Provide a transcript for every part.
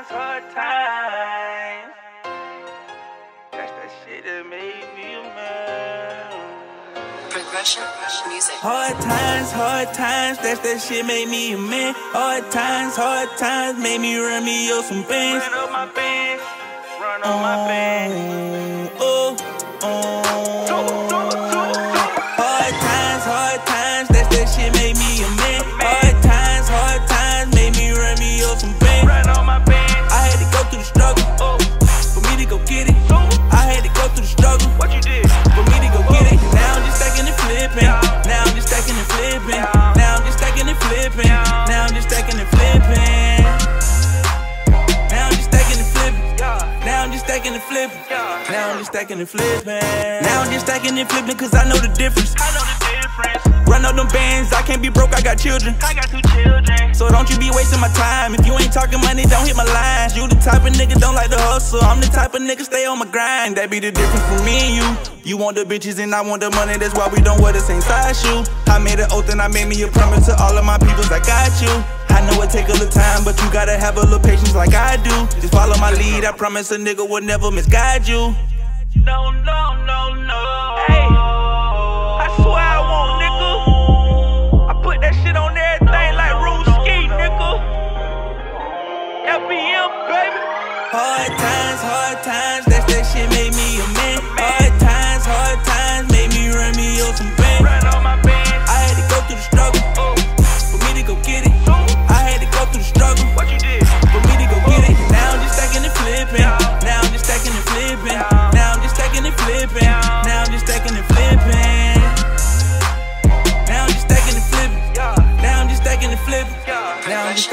times, hard times. That's that shit that made me a man. Progression music. Hard times, hard times, that's that shit made me a man. Hard times, hard times, made me run me up some bands. Run up my bands, run up my bands. Oh, oh. oh. Hard times, hard times, that's that shit made me a man. Stacking and flipping. Now I'm just stacking and flipping. Now I'm just stacking and flipping cause I know the difference. I know the difference. Run up them bands, I can't be broke, I got children. I got two children. So don't you be wasting my time. If you ain't talking money, don't hit my lines. You the type of nigga don't like the hustle. I'm the type of nigga stay on my grind. That be the difference for me and you. You want the bitches and I want the money, that's why we don't wear the same size shoe. I made an oath and I made me a promise to all of my peoples, I got you. I know it take a little time, but you gotta have a little patience like I do. Just follow my lead, I promise a nigga will never misguide you. No, no, no, no. Hard times, hard times,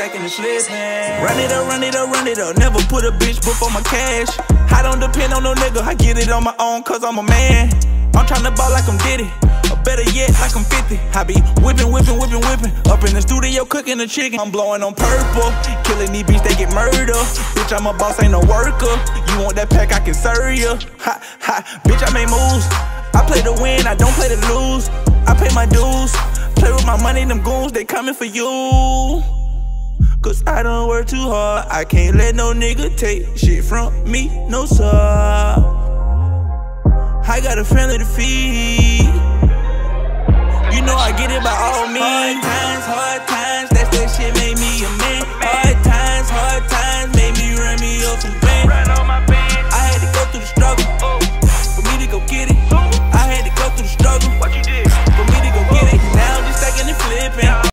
Stacking and flipping. Run it up, run it up, run it up. Never put a bitch before my cash. I don't depend on no nigga. I get it on my own cause I'm a man. I'm tryna ball like I'm Diddy. Or better yet, like I'm 50. I be whipping, whipping, whipping, whipping. Up in the studio cooking the chicken. I'm blowing on purple. Killing these beats, they get murder. Bitch, I'm a boss, ain't no worker. You want that pack, I can serve you. Ha, ha. Bitch, I make moves. I play to win, I don't play to lose. I pay my dues. Play with my money, them goons, they coming for you. I don't work too hard. I can't let no nigga take shit from me, no sir. I got a family to feed. You know I get it by all means. Hard times, hard times, that's that shit made me a man.